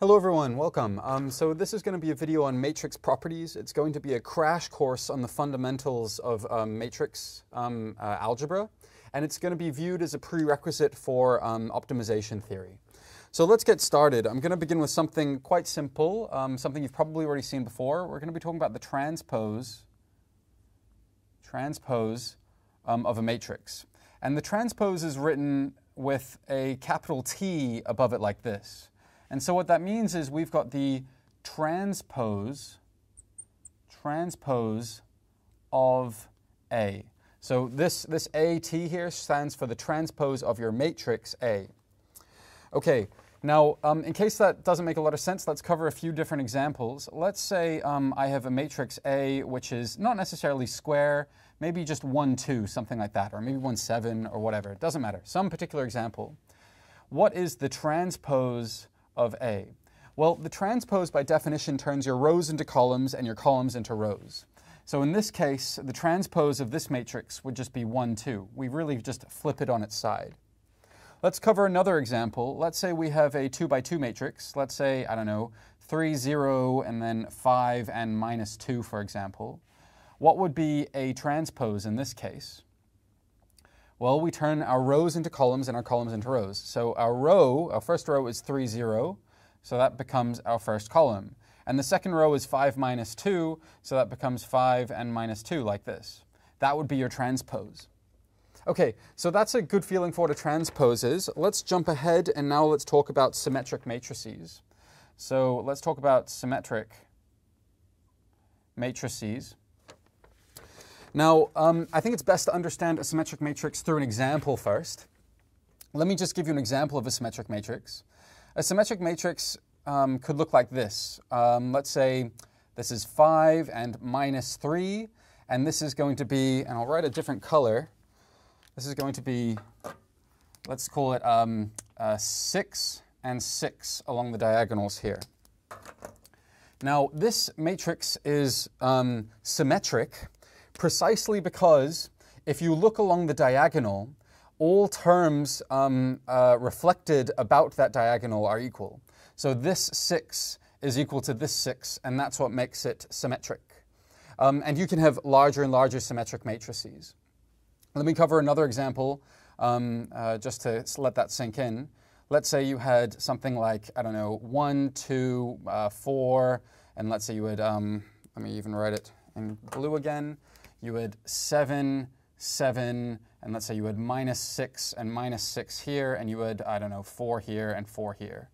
Hello everyone, welcome. Um, so this is going to be a video on matrix properties. It's going to be a crash course on the fundamentals of um, matrix um, uh, algebra, and it's going to be viewed as a prerequisite for um, optimization theory. So let's get started. I'm going to begin with something quite simple, um, something you've probably already seen before. We're going to be talking about the transpose, transpose um, of a matrix. And the transpose is written with a capital T above it like this. And so what that means is we've got the transpose, transpose of A. So this, this AT here stands for the transpose of your matrix A. Okay, now um, in case that doesn't make a lot of sense, let's cover a few different examples. Let's say um, I have a matrix A which is not necessarily square, maybe just 1, 2, something like that, or maybe 1, 7, or whatever. It doesn't matter. Some particular example. What is the transpose of A? Well, the transpose by definition turns your rows into columns and your columns into rows. So in this case, the transpose of this matrix would just be 1, 2. We really just flip it on its side. Let's cover another example. Let's say we have a 2 by 2 matrix. Let's say, I don't know, 3, 0, and then 5 and minus 2, for example. What would be a transpose in this case? Well, we turn our rows into columns and our columns into rows. So our row, our first row is 3, 0, so that becomes our first column. And the second row is 5 minus 2, so that becomes 5 and minus 2, like this. That would be your transpose. Okay, so that's a good feeling for what a transpose is. Let's jump ahead and now let's talk about symmetric matrices. So let's talk about symmetric matrices. Now, um, I think it's best to understand a symmetric matrix through an example first. Let me just give you an example of a symmetric matrix. A symmetric matrix um, could look like this. Um, let's say this is 5 and minus 3, and this is going to be, and I'll write a different color. This is going to be, let's call it um, uh, 6 and 6 along the diagonals here. Now, this matrix is um, symmetric precisely because if you look along the diagonal, all terms um, uh, reflected about that diagonal are equal. So this 6 is equal to this 6, and that's what makes it symmetric. Um, and you can have larger and larger symmetric matrices. Let me cover another example um, uh, just to let that sink in. Let's say you had something like, I don't know, 1, 2, uh, 4, and let's say you had, um, let me even write it in blue again you had 7, 7, and let's say you had minus 6 and minus 6 here, and you had, I don't know, 4 here and 4 here.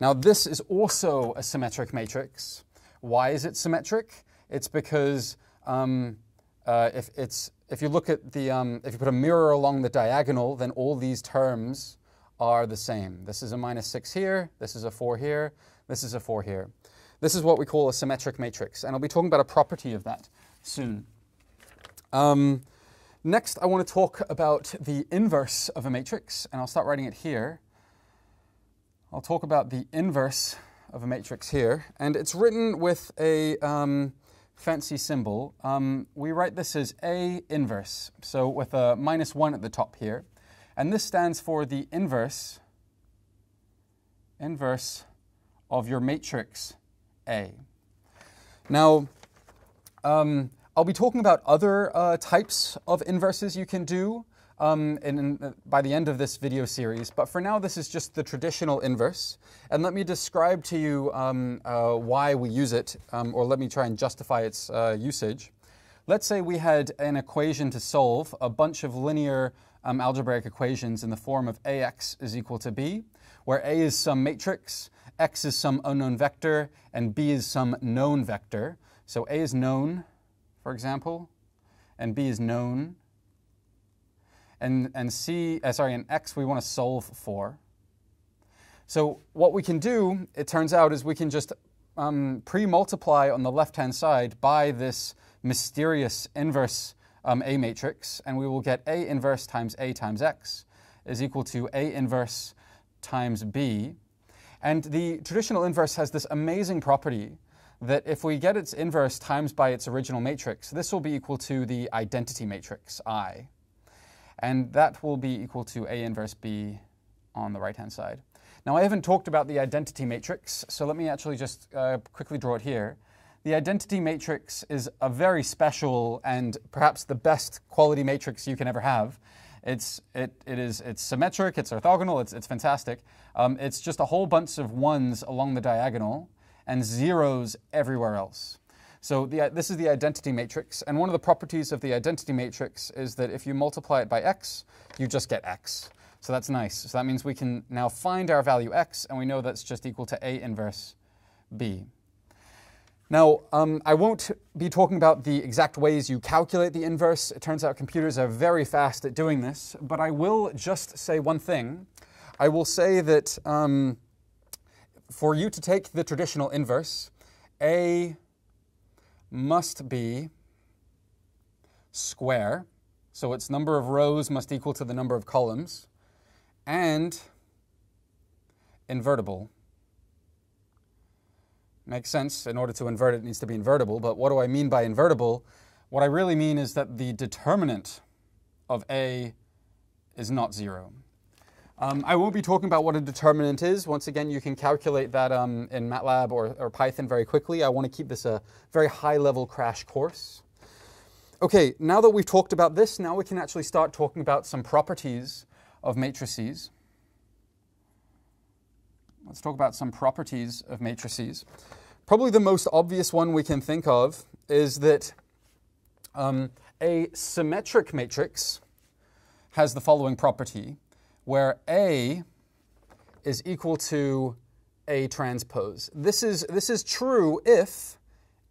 Now, this is also a symmetric matrix. Why is it symmetric? It's because um, uh, if, it's, if you look at the, um, if you put a mirror along the diagonal, then all these terms are the same. This is a minus 6 here, this is a 4 here, this is a 4 here. This is what we call a symmetric matrix, and I'll be talking about a property of that soon. Um, next, I want to talk about the inverse of a matrix, and I'll start writing it here. I'll talk about the inverse of a matrix here, and it's written with a um, fancy symbol. Um, we write this as A inverse, so with a minus 1 at the top here. And this stands for the inverse, inverse of your matrix A. Now, um, I'll be talking about other uh, types of inverses you can do um, in, in, uh, by the end of this video series, but for now this is just the traditional inverse. And let me describe to you um, uh, why we use it, um, or let me try and justify its uh, usage. Let's say we had an equation to solve, a bunch of linear um, algebraic equations in the form of ax is equal to b, where a is some matrix, x is some unknown vector, and b is some known vector. So a is known, for example, and B is known, and, and C, uh, sorry, and X we want to solve for. So what we can do, it turns out, is we can just um, pre-multiply on the left-hand side by this mysterious inverse um, A matrix, and we will get A inverse times A times X is equal to A inverse times B. And the traditional inverse has this amazing property that if we get its inverse times by its original matrix, this will be equal to the identity matrix, I. And that will be equal to A inverse B on the right-hand side. Now I haven't talked about the identity matrix, so let me actually just uh, quickly draw it here. The identity matrix is a very special and perhaps the best quality matrix you can ever have. It's, it, it is, it's symmetric, it's orthogonal, it's, it's fantastic. Um, it's just a whole bunch of ones along the diagonal and zeros everywhere else. So the, this is the identity matrix, and one of the properties of the identity matrix is that if you multiply it by x, you just get x. So that's nice. So that means we can now find our value x, and we know that's just equal to A inverse B. Now, um, I won't be talking about the exact ways you calculate the inverse. It turns out computers are very fast at doing this, but I will just say one thing. I will say that um, for you to take the traditional inverse, A must be square, so its number of rows must equal to the number of columns, and invertible. Makes sense. In order to invert it, it needs to be invertible. But what do I mean by invertible? What I really mean is that the determinant of A is not zero. Um, I won't be talking about what a determinant is. Once again, you can calculate that um, in MATLAB or, or Python very quickly. I want to keep this a very high-level crash course. Okay, now that we've talked about this, now we can actually start talking about some properties of matrices. Let's talk about some properties of matrices. Probably the most obvious one we can think of is that um, a symmetric matrix has the following property, where A is equal to A transpose. This is, this is true if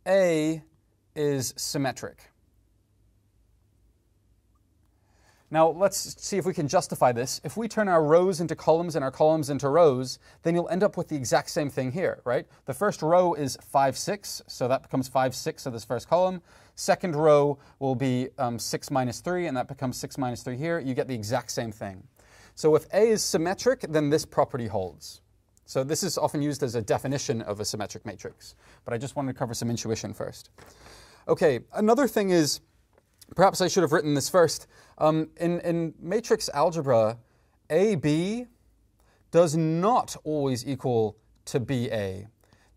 A is symmetric. Now let's see if we can justify this. If we turn our rows into columns and our columns into rows, then you'll end up with the exact same thing here, right? The first row is 5, 6, so that becomes 5, 6 of this first column. Second row will be um, 6 minus 3, and that becomes 6 minus 3 here. You get the exact same thing. So if A is symmetric, then this property holds. So this is often used as a definition of a symmetric matrix, but I just wanted to cover some intuition first. Okay, another thing is, perhaps I should have written this first. Um, in, in matrix algebra, AB does not always equal to BA.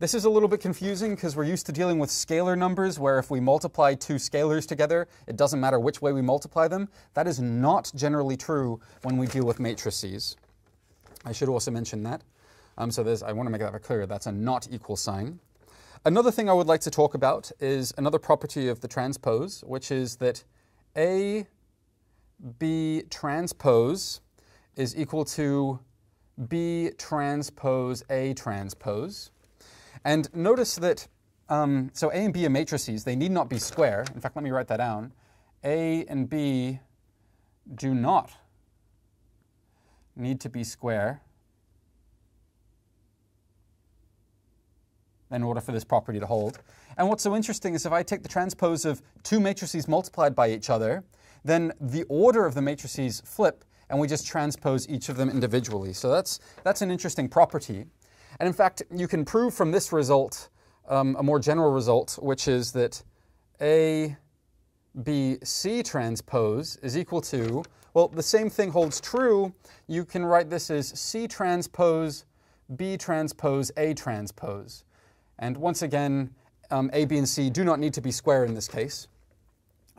This is a little bit confusing because we're used to dealing with scalar numbers where if we multiply two scalars together, it doesn't matter which way we multiply them. That is not generally true when we deal with matrices. I should also mention that. Um, so I want to make that very clear. That's a not equal sign. Another thing I would like to talk about is another property of the transpose, which is that A B transpose is equal to B transpose A transpose. And notice that, um, so A and B are matrices. They need not be square. In fact, let me write that down. A and B do not need to be square in order for this property to hold. And what's so interesting is if I take the transpose of two matrices multiplied by each other, then the order of the matrices flip and we just transpose each of them individually. So that's, that's an interesting property. And in fact, you can prove from this result um, a more general result, which is that A, B, C transpose is equal to, well, the same thing holds true. You can write this as C transpose, B transpose, A transpose. And once again, um, A, B, and C do not need to be square in this case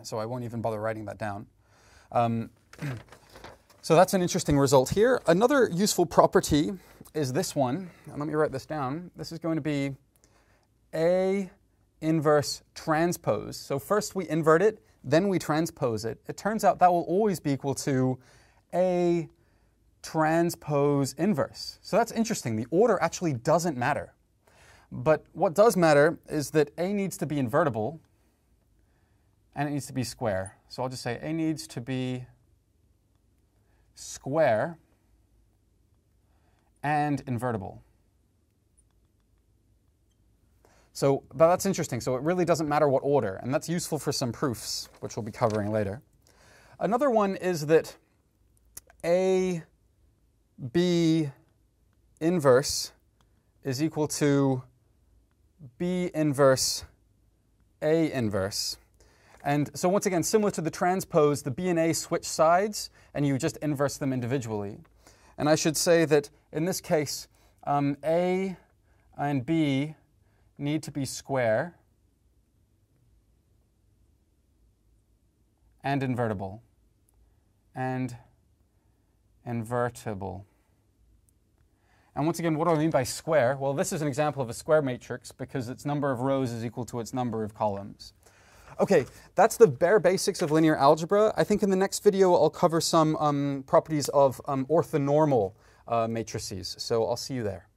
so I won't even bother writing that down. Um, so that's an interesting result here. Another useful property is this one. And let me write this down. This is going to be A inverse transpose. So first we invert it, then we transpose it. It turns out that will always be equal to A transpose inverse. So that's interesting. The order actually doesn't matter. But what does matter is that A needs to be invertible, and it needs to be square. So I'll just say A needs to be square and invertible. So that's interesting. So it really doesn't matter what order, and that's useful for some proofs, which we'll be covering later. Another one is that A, B inverse is equal to B inverse A inverse. And so once again, similar to the transpose, the B and A switch sides, and you just inverse them individually. And I should say that in this case, um, A and B need to be square and invertible. And invertible. And once again, what do I mean by square? Well, this is an example of a square matrix because its number of rows is equal to its number of columns. Okay, that's the bare basics of linear algebra. I think in the next video I'll cover some um, properties of um, orthonormal uh, matrices. So I'll see you there.